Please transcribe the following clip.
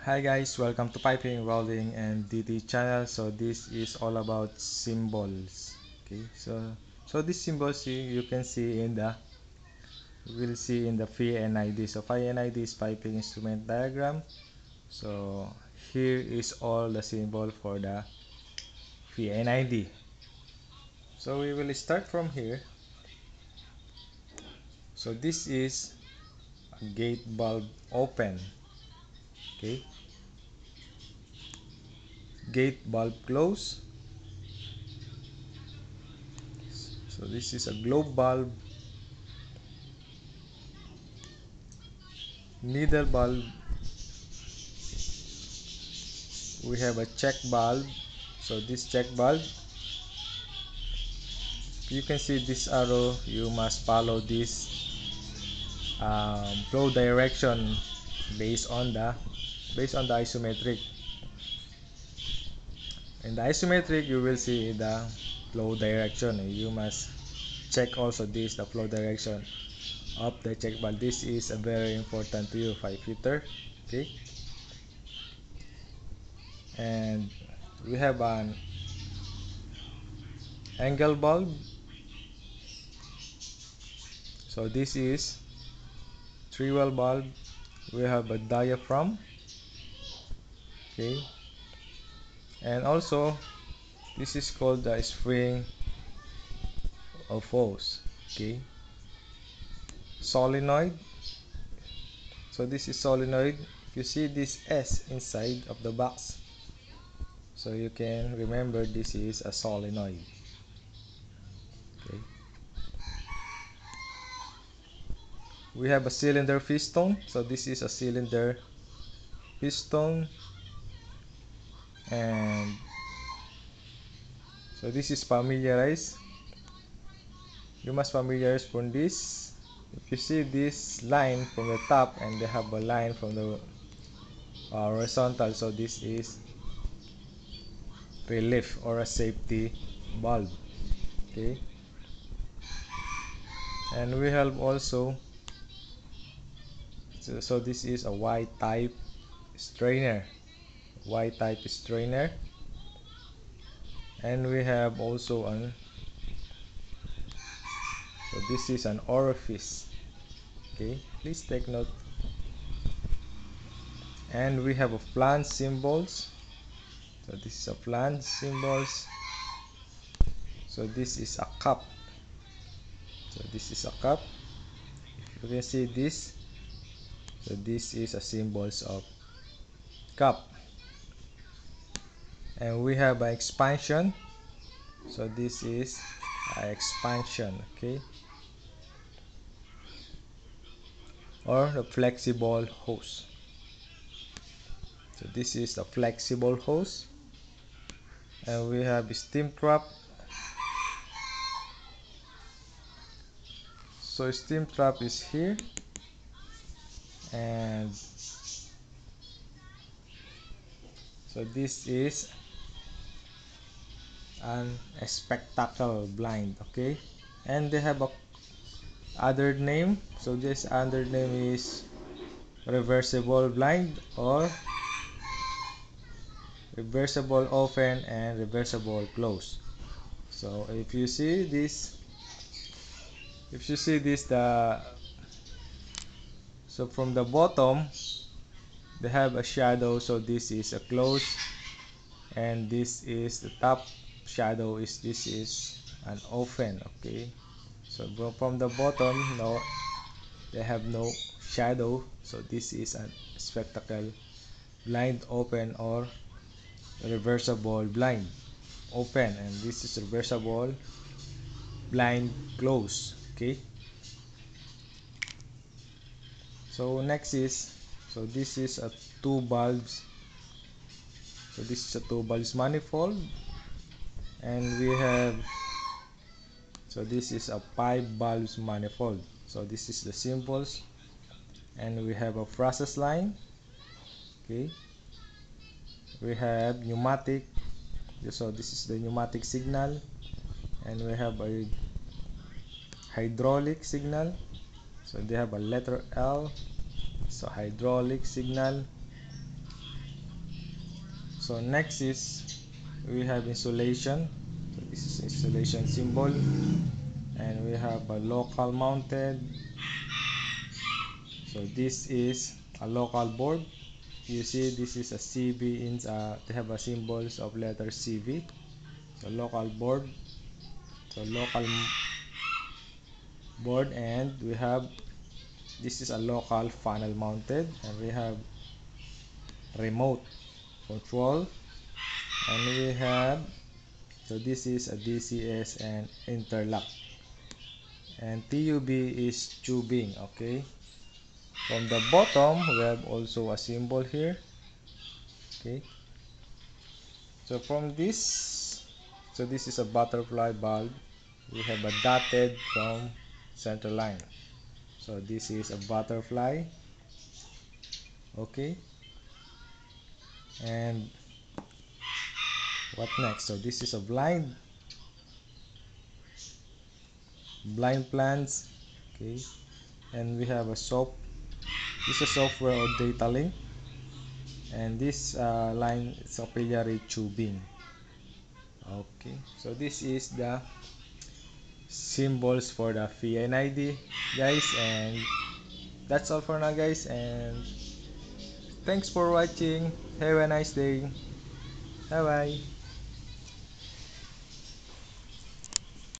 Hi guys, welcome to Piping, Welding NDT channel. So this is all about symbols. Okay, so so these symbols you, you can see in the you will see in the phi. So phi is piping instrument diagram. So here is all the symbol for the phi. So we will start from here. So this is a gate valve open okay. Gate valve close. So this is a globe valve. Needle valve. We have a check valve. So this check valve. You can see this arrow. You must follow this um, flow direction based on the based on the isometric. In the isometric you will see the flow direction. You must check also this the flow direction of the check valve. This is a very important to you pipefitter okay? And we have an angle valve. So this is three well valve we have a diaphragm okay. And also this is called the spring of force. Okay. Solenoid. So this is solenoid. If you see this S inside of the box so you can remember this is a solenoid we have a cylinder piston. So this is a cylinder piston. And so this is familiarized you must familiarize from this. If you see this line from the top and they have a line from the uh, horizontal so this is relief or a safety valve okay. And we have also so, so this is a Y type strainer. Y type strainer. And we have also an so this is an orifice. Okay please take note. And we have a plant symbols. So this is a plant symbols. So this is a cup. So this is a cup. You can see this so this is a symbols of cup. And we have an expansion. So this is an expansion okay? Or the flexible hose. So this is the flexible hose. And we have steam trap. So steam trap is here and so this is an a spectacle blind okay? And they have a other name. So this other name is reversible blind or reversible open and reversible close. So if you see this if you see this the so from the bottom they have a shadow. So this is a close and this is the top shadow is this is an open okay? So from the bottom no they have no shadow. So this is a spectacle blind open or reversible blind open and this is reversible blind close okay so next is so this is a two valves. So this is a two valves manifold. And we have so this is a five valves manifold. So this is the symbols. And we have a process line. Okay. We have pneumatic. So this is the pneumatic signal. And we have a hydraulic signal so they have a letter L so hydraulic signal. So next is we have insulation. So this is insulation symbol. And we have a local mounted. So this is a local board. You see this is a CV in uh, they have a symbols of letter CV so local board. So local board and we have this is a local panel mounted and we have remote control and we have so this is a DCS and interlock. And TUB is tubing okay? From the bottom we have also a symbol here okay? So from this so this is a butterfly valve. We have a dotted from center line. So this is a butterfly. Okay. And what next? So this is a blind. Blind plants. Okay. And we have a soap. This is a software or data link. And this uh, line is capillary tubing. Okay. So this is the symbols for the VNID guys and that's all for now guys and thanks for watching. Have a nice day. Bye bye